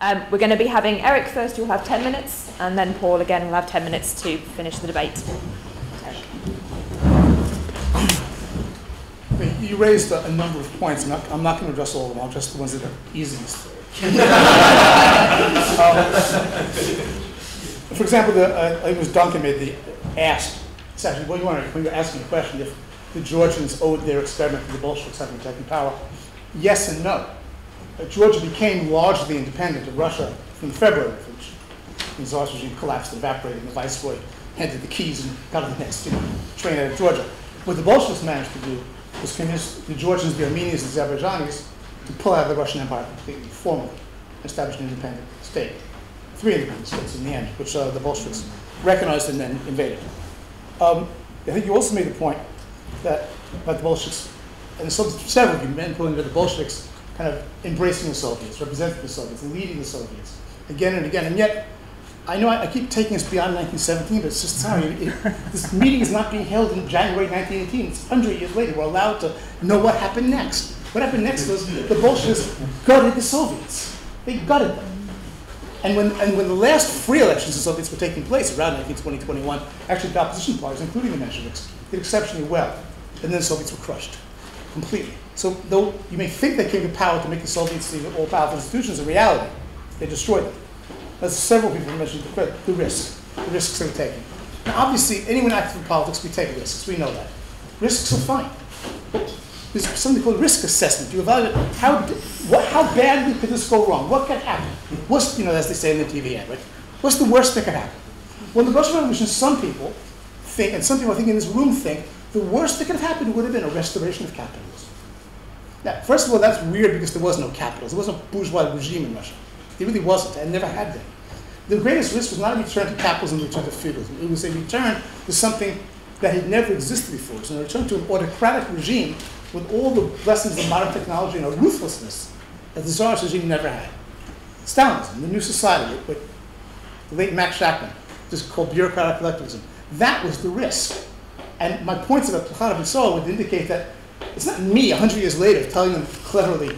Um, we're going to be having Eric first, who will have 10 minutes, and then Paul again will have 10 minutes to finish the debate. Eric. You raised a, a number of points. I'm not, I'm not, going to address all of them. I'll address the ones that are easiest. um, for example, the, uh, it was Duncan made the asked. It's actually when you were, when you were asking a question if the Georgians owed their experiment to the Bolsheviks having taken power. Yes and no. Georgia became largely independent of Russia from February Revolution. The Tsar's regime collapsed and evaporated, and the viceroy handed the keys and got on the next you know, train out of Georgia. What the Bolsheviks managed to do was convince the Georgians, the Armenians, and the Azerbaijanis to pull out of the Russian Empire completely, formally, establish an independent state. Three independent states in the end, which uh, the Bolsheviks recognized and then invaded. Um, I think you also made the point that about the Bolsheviks, and some, several of you, men including the Bolsheviks, kind of embracing the Soviets, representing the Soviets, leading the Soviets again and again. And yet, I know I, I keep taking us beyond 1917, but it's just sorry, it, this meeting is not being held in January 1918. It's 100 years later. We're allowed to know what happened next. What happened next was the Bolsheviks gutted the Soviets. They gutted them. And when, and when the last free elections in the Soviets were taking place around 1920, 21, actually the opposition parties, including the Mensheviks, did exceptionally well. And then the Soviets were crushed completely. So though you may think they came to power to make the Soviets the all-powerful institutions, in reality, they destroyed them. As several people mentioned, the, the risk, the risks they were taking. Now, obviously, anyone active in politics, we take risks. We know that. Risks are fine. There's something called risk assessment. You evaluate how, what, how badly could this go wrong? What could happen? What's, you know, as they say in the TV ad, right? What's the worst that could happen? Well, in the Russian Revolution, some people think, and some people I think in this room think, the worst that could have happened would have been a restoration of capitalism. Now, first of all, that's weird because there was no capitalism. There wasn't a bourgeois regime in Russia. It really wasn't, and never had been. The greatest risk was not a return to capitalism, a return to feudalism. It was a return to something that had never existed before. Was a return to an autocratic regime with all the blessings of modern technology and a ruthlessness that the Tsarist regime never had. Stalinism, the new society, what the late Max Shachtman just called bureaucratic collectivism. That was the risk. And my points about Plekhanov and so would indicate that it's not me, 100 years later, telling them cleverly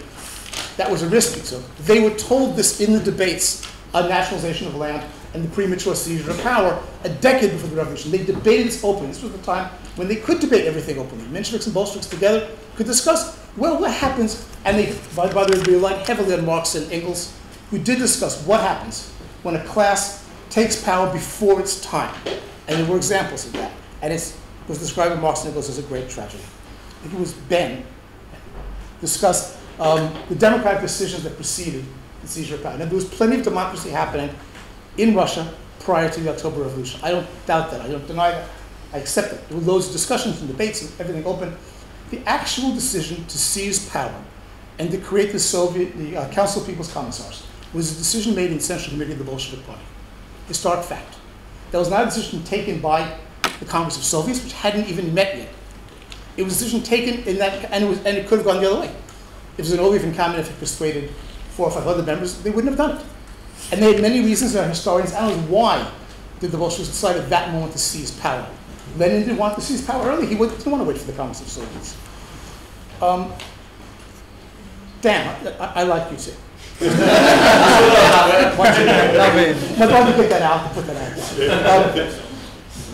that was a risk we took. They were told this in the debates on nationalization of land and the premature seizure of power a decade before the revolution. They debated this openly. This was the time when they could debate everything openly. Mensheviks and Bolsheviks together could discuss, well, what happens, and they, by, by the way, relied heavily on Marx and Engels, who did discuss what happens when a class takes power before its time. And there were examples of that. And it was described by Marx Engels as a great tragedy. I think it was Ben discussed um, the democratic decisions that preceded the seizure of power. Now, there was plenty of democracy happening in Russia prior to the October Revolution. I don't doubt that. I don't deny that. I accept it. There were loads of discussions and debates and everything open. The actual decision to seize power and to create the Soviet, the uh, Council of People's Commissars, was a decision made in the Central Committee of the Bolshevik Party. Historic fact. That was not a decision taken by the Congress of Soviets, which hadn't even met yet. It was a decision taken in that, and it, was, and it could have gone the other way. If Zinoviev and Kamenev had persuaded four or five other members, they wouldn't have done it. And they had many reasons, and historians analyze why did the Bolsheviks decide at that moment to seize power. Lenin didn't want to seize power early. He didn't want to wait for the Congress of Soviets. Um, Dan, I, I, like you too. My brother picked that out put that out. Um,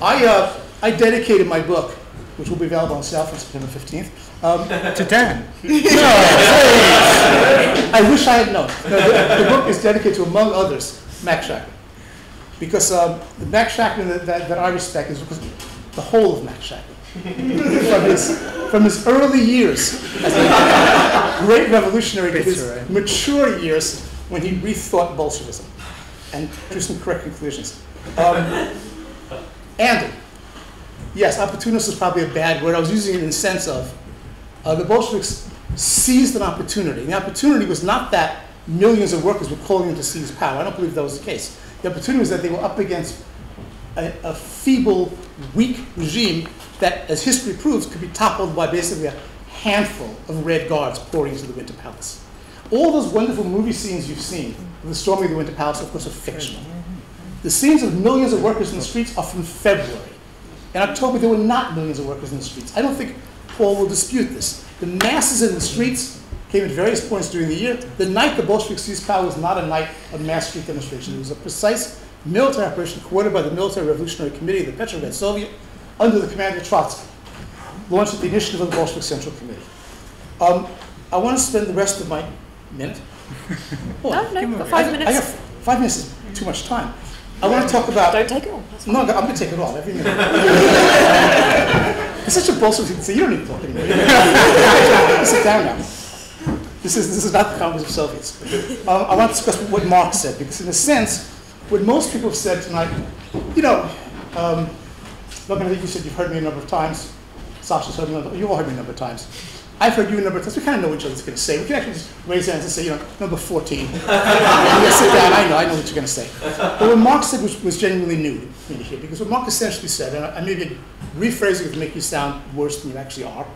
I, uh, I dedicated my book, which will be available on sale for September 15th, um, to Dan. no, I wish I had known. No, the, the, book is dedicated to, among others, Max Shachtman. Because um, the Max Shachtman that, that, that, I respect is because the whole of Max Shachtman. from, his, from his early years as a great revolutionary to his right. mature years when he rethought Bolshevism and drew some correct conclusions. Um, Andy, yes, opportunist is probably a bad word. I was using it in the sense of uh, the Bolsheviks seized an opportunity. And the opportunity was not that millions of workers were calling them to seize power. I don't believe that was the case. The opportunity was that they were up against a, a feeble, weak regime that, as history proves, could be toppled by basically a handful of red guards pouring into the Winter Palace. All those wonderful movie scenes you've seen the storming of the Winter Palace, of course, are fictional. The scenes of millions of workers in the streets are from February. In October, there were not millions of workers in the streets. I don't think Paul will dispute this. The masses in the streets came at various points during the year. The night the Bolsheviks seized power was not a night of mass street demonstration. It was a precise military operation coordinated by the Military Revolutionary Committee of the Petrograd Soviet under the command of Trotsky, launched at the initiative of the Bolshevik Central Committee. Um, I want to spend the rest of my minute. Oh, No, no, give me you've got a five minute. I- I minutes. got- Five minutes is too much time. I want to talk about. Don't take it fine. No, I'm going to take it all, every minute. it's such a bullshit thing to say. You don't need to talk anymore. Sit down now. This is, this is not the Congress of Soviets. Um, I want to discuss what Marx said, because in a sense, what most people have said tonight, you know, um, I think you said you've heard me a number of times. Sasha's heard me, a number- you've all heard me a number of times. I've heard you a number of times. We kind of know what each other's going to say. We can actually just raise hands and say, you know, number 14. you sit down, I know, I know what you're going to say. But what Marx said was, was genuinely new to me hear, because what Marx essentially said, and I, I may be rephrasing it to make you sound worse than you actually are,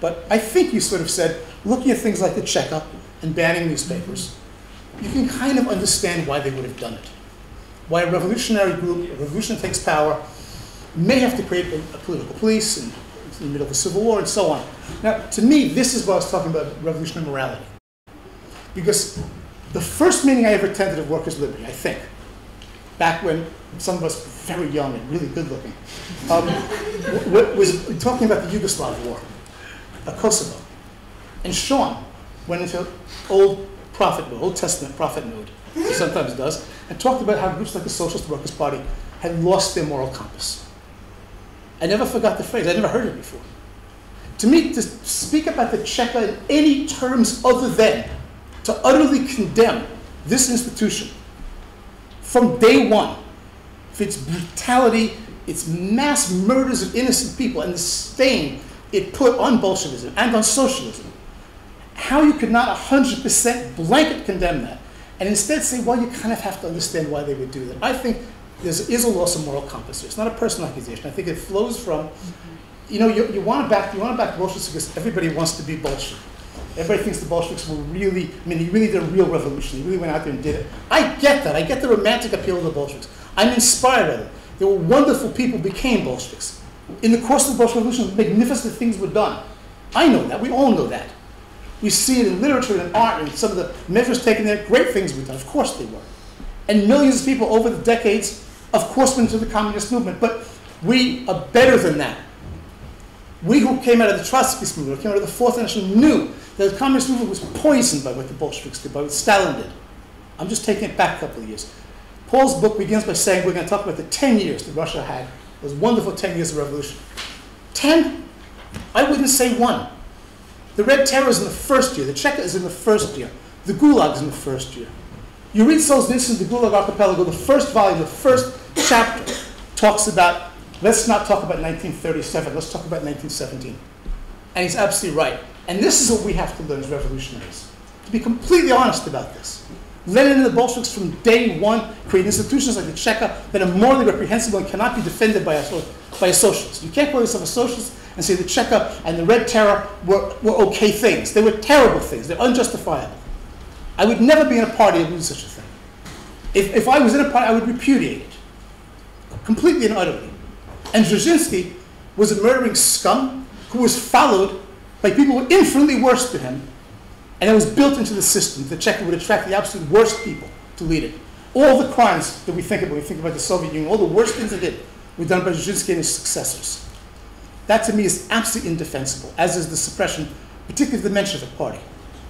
but I think you sort of said, looking at things like the Cheka and banning newspapers, you can kind of understand why they would have done it. Why a revolutionary group, a revolution takes power, may have to create a, a political police and in the middle of a civil war and so on. Now, to me, this is what I was talking about revolutionary morality. Because the first meeting I ever attended of Workers' Liberty, I think, back when some of us were very young and really good looking, um, was talking about the Yugoslav war, uh, Kosovo. And Sean went into old prophet mode, Old Testament prophet mode, he sometimes does, and talked about how groups like the Socialist Workers' Party had lost their moral compass. I never forgot the phrase, I never heard it before. To me, to speak about the Cheka in any terms other than to utterly condemn this institution from day one for its brutality, its mass murders of innocent people, and the stain it put on Bolshevism and on socialism. How you could not 100% blanket condemn that, and instead say, well, you kind of have to understand why they would do that. I think there is a loss of moral compass here. It's not a personal accusation. I think it flows from, you know, you, you want to back you want to back Bolsheviks because everybody wants to be Bolshevik. Everybody thinks the Bolsheviks were really, I mean, he really did a real revolution. He really went out there and did it. I get that. I get the romantic appeal of the Bolsheviks. I'm inspired by them. There were wonderful people became Bolsheviks. In the course of the Bolshevik Revolution, magnificent things were done. I know that. We all know that. We see it in literature and art and some of the measures taken there. Great things were done. Of course they were. And millions of people over the decades, of course, went into the communist movement. But we are better than that. We who came out of the Trotskyist movement, came out of the Fourth National, knew that the communist movement was poisoned by what the Bolsheviks did, by what Stalin did. I'm just taking it back a couple of years. Paul's book begins by saying we're going to talk about the 10 years that Russia had, those wonderful 10 years of revolution. 10? I wouldn't say one. The Red Terror is in the first year, the Cheka is in the first year, the Gulag is in the first year. You read Solzhenitsyn's The Gulag Archipelago, the first volume, the first chapter talks about, let's not talk about 1937, let's talk about 1917. And he's absolutely right. And this is what we have to learn as revolutionaries. To be completely honest about this. Lenin and the Bolsheviks from day one create institutions like the Cheka that are morally reprehensible and cannot be defended by a, by a socialist. You can't call yourself a socialist and say the Cheka and the Red Terror were, were okay things. They were terrible things. They're unjustifiable. I would never be in a party that would do such a thing. If, if I was in a party, I would repudiate it completely and utterly. And Dzerzhinsky was a murdering scum who was followed by people who were infinitely worse than him, and it was built into the system. The Cheka would attract the absolute worst people to lead it. All the crimes that we think about, we think about the Soviet Union, all the worst things they did were done by Dzerzhinsky and his successors. That to me is absolutely indefensible, as is the suppression, particularly of the Menshevik Party,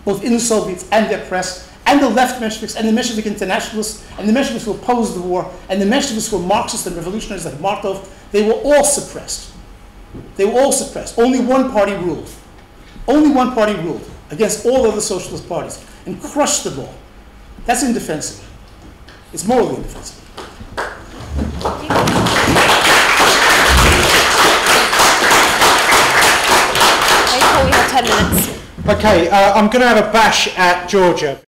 both in the Soviets and their press, and the left Mensheviks, and the Menshevik internationalists, and the Mensheviks who opposed the war, and the Mensheviks who were Marxists and revolutionaries like Martov, they were all suppressed. They were all suppressed. Only one party ruled. Only one party ruled against all other socialist parties and crushed them all. That's indefensible. It's morally indefensible. Okay, we have 10 minutes. Okay, uh, I'm going to have a bash at Georgia.